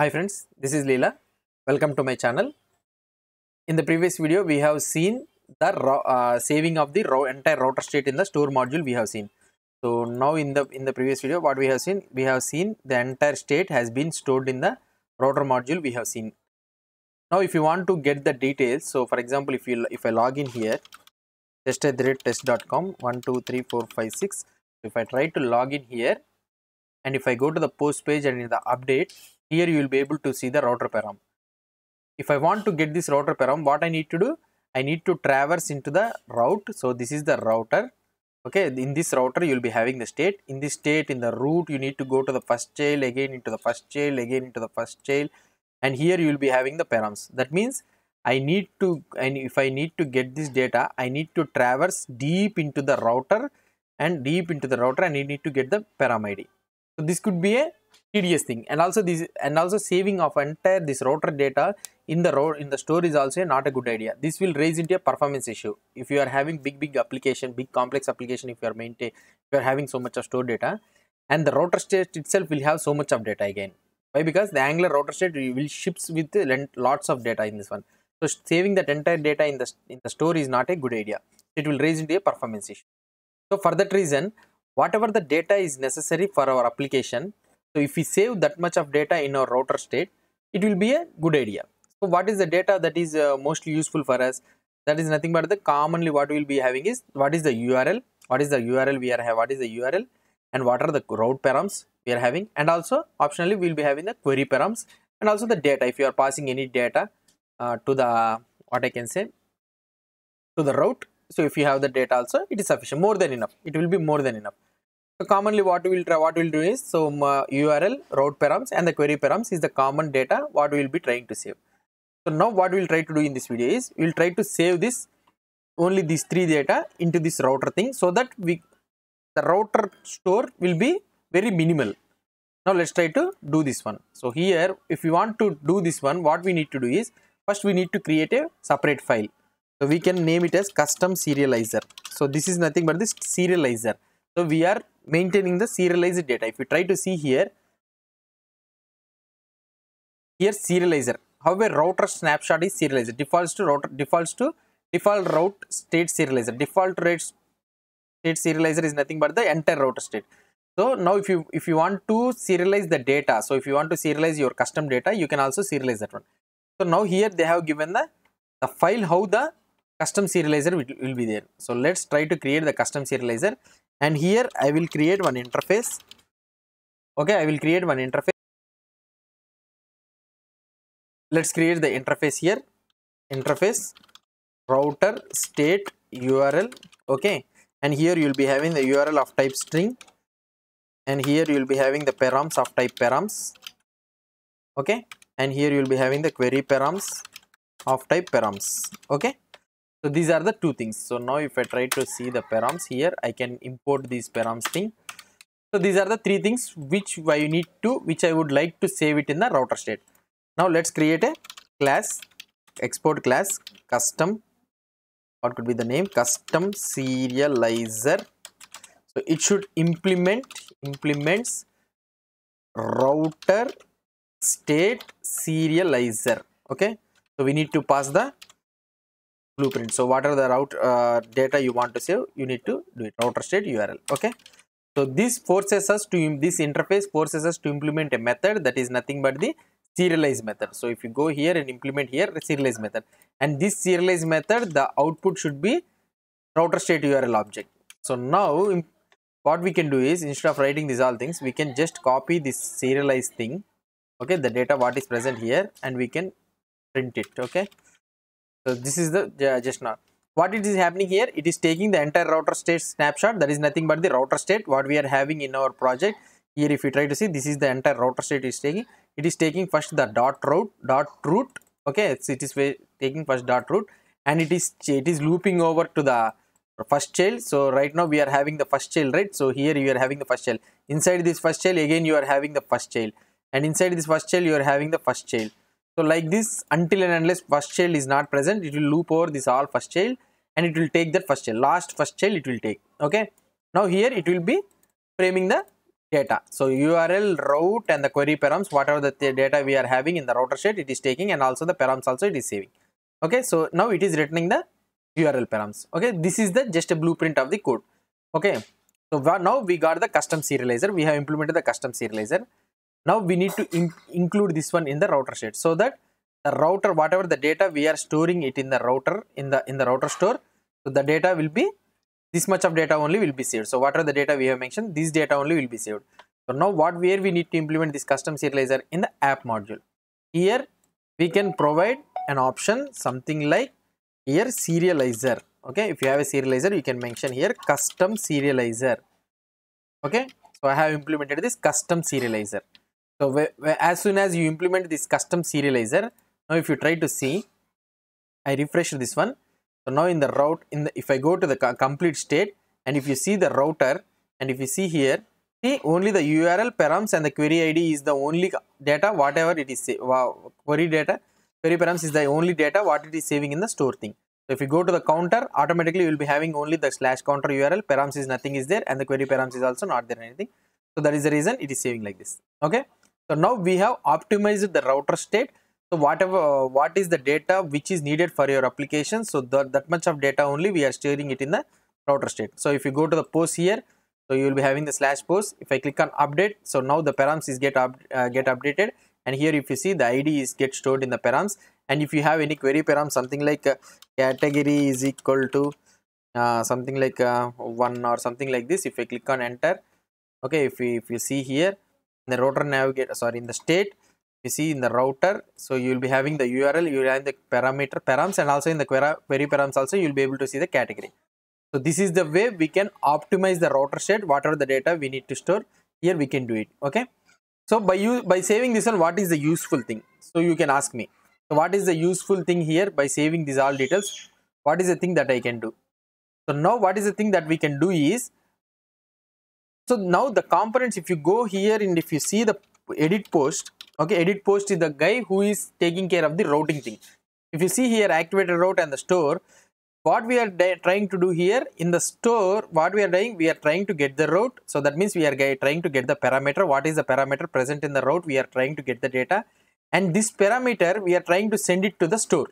Hi friends, this is Leela. Welcome to my channel. In the previous video, we have seen the ro- uh, saving of the ro- entire router state in the store module. We have seen. So now in the in the previous video, what we have seen, we have seen the entire state has been stored in the router module. We have seen. Now, if you want to get the details, so for example, if you if I log in here, test at the rate test.com one two three four five six. If I try to log in here, and if I go to the post page and in the update, here you will be able to see the router param. If I want to get this router param, what I need to do? I need to traverse into the route. So this is the router. Okay, in this router you will be having the state. In this state, in the root, you need to go to the first child, again into the first child, again into the first child, and here you will be having the params. That means I need to, and if I need to get this data, I need to traverse deep into the router and deep into the router, and you need to get the param ID. So this could be a tedious thing. And also this and also saving of entire this router data in the row in the store is also not a good idea. This will raise into a performance issue. If you are having big big application big complex application if you are maintain if you are having so much of store data and the router state itself will have so much of data again. Why? Because the angular router state will ships with lots of data in this one. So saving that entire data in the in the store is not a good idea. It will raise into a performance issue. So for that reason whatever the data is necessary for our application so if we save that much of data in our router state, it will be a good idea. So what is the data that is uh, mostly useful for us? That is nothing but the commonly what we will be having is what is the URL, what is the URL we are have, what is the URL and what are the route params we are having and also optionally we will be having the query params and also the data if you are passing any data uh, to the what I can say to the route. So if you have the data also it is sufficient more than enough. It will be more than enough. So commonly what we will try, what we will do is so um, uh, URL, route params and the query params is the common data what we will be trying to save. So now what we will try to do in this video is we will try to save this only these three data into this router thing so that we the router store will be very minimal. Now let's try to do this one. So here if we want to do this one what we need to do is first we need to create a separate file. So we can name it as custom serializer. So this is nothing but this serializer. So we are maintaining the serialized data. If you try to see here, here serializer. However, router snapshot is serializer. Defaults to router defaults to default route state serializer. Default route state serializer is nothing but the entire router state. So now if you if you want to serialize the data, so if you want to serialize your custom data, you can also serialize that one. So now here they have given the the file how the custom serializer will, will be there. So let's try to create the custom serializer and here I will create one interface. Okay, I will create one interface. Let's create the interface here. Interface router state URL. Okay, and here you will be having the URL of type string, and here you will be having the params of type params. Okay, and here you will be having the query params of type params. Okay. So these are the two things. So now if I try to see the params here, I can import these params thing. So these are the three things which I need to, which I would like to save it in the router state. Now let's create a class, export class, custom, what could be the name, custom serializer. So it should implement, implements router state serializer. Okay. So we need to pass the blueprint. So what are the route uh, data you want to save you need to do it. Router state url okay? So this forces us to this interface forces us to implement a method that is nothing but the serialize method. So if you go here and implement here serialize method. And this serialize method the output should be router state url object. So now what we can do is instead of writing these all things we can just copy this serialize thing okay? The data what is present here and we can print it okay so this is the uh, just now. What it is happening here it is taking the entire router state snapshot. That is nothing but the router state what we are having in our project. Here if you try to see this is the entire router state is taking it is taking first the dot route dot root okay? It's, it is taking first dot root and it is it is looping over to the first child so right now we are having the first child right? So here you are having the first child inside this first child again you are having the first child and inside this first child you are having the first child so like this until and unless first child is not present, it will loop over this all first child and it will take that first child. Last first child it will take. Okay. Now here it will be framing the data. So URL, route and the query params, whatever the th- data we are having in the router state, it is taking and also the params also it is saving. Okay, so now it is returning the URL params. Okay, this is the just a blueprint of the code. Okay, so now we got the custom serializer. We have implemented the custom serializer. Now we need to in include this one in the router state so that the router, whatever the data we are storing it in the router in the in the router store, so the data will be this much of data only will be saved. So whatever the data we have mentioned, this data only will be saved. So now what where we need to implement this custom serializer in the app module. Here we can provide an option something like here serializer. Okay, if you have a serializer, you can mention here custom serializer. Okay, so I have implemented this custom serializer. So as soon as you implement this custom serializer, now if you try to see, I refresh this one so now in the route, in the, if I go to the complete state and if you see the router and if you see here, see only the URL params and the query ID is the only data whatever it is query data query params is the only data what it is saving in the store thing. So if you go to the counter automatically you will be having only the slash counter URL params is nothing is there and the query params is also not there anything. So that is the reason it is saving like this. Okay. So now we have optimized the router state. So whatever what is the data which is needed for your application? So that, that much of data only we are storing it in the router state. So if you go to the post here so you will be having the slash post. If i click on update so now the params is get up uh, get updated. And here if you see the id is get stored in the params. And if you have any query param something like uh, category is equal to uh, something like uh, one or something like this if i click on enter okay if you if you see here in the router navigate sorry in the state you see in the router so you will be having the url you will have the parameter params and also in the query params also you will be able to see the category. So this is the way we can optimize the router state whatever the data we need to store here we can do it okay? So by you by saving this one what is the useful thing? So you can ask me. So what is the useful thing here by saving these all details? What is the thing that i can do? So now what is the thing that we can do is so now the components if you go here and if you see the edit post okay edit post is the guy who is taking care of the routing thing. If you see here activated route and the store what we are trying to do here in the store what we are doing we are trying to get the route. So that means we are trying to get the parameter. What is the parameter present in the route we are trying to get the data. And this parameter we are trying to send it to the store.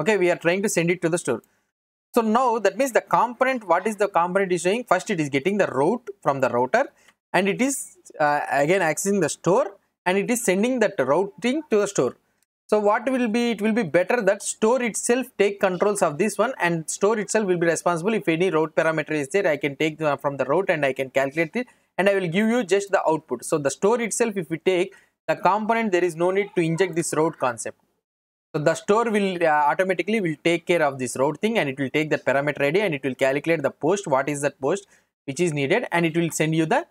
Okay we are trying to send it to the store so now that means the component what is the component is doing first it is getting the route from the router and it is uh, again accessing the store and it is sending that routing to the store. So what will be it will be better that store itself take controls of this one and store itself will be responsible. If any route parameter is there i can take from the route and i can calculate it and i will give you just the output. So the store itself if we take the component there is no need to inject this route concept so the store will uh, automatically will take care of this route thing and it will take the parameter id and it will calculate the post what is that post which is needed and it will send you the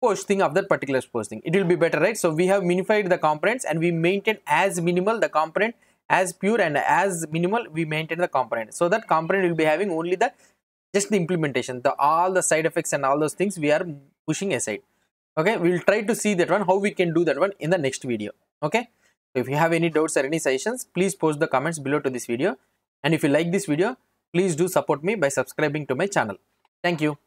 posting of that particular posting it will be better right? So we have minified the components and we maintain as minimal the component as pure and as minimal we maintain the component. So that component will be having only the just the implementation the all the side effects and all those things we are pushing aside. Okay? We'll try to see that one how we can do that one in the next video. Okay if you have any doubts or any suggestions please post the comments below to this video. And if you like this video please do support me by subscribing to my channel. Thank you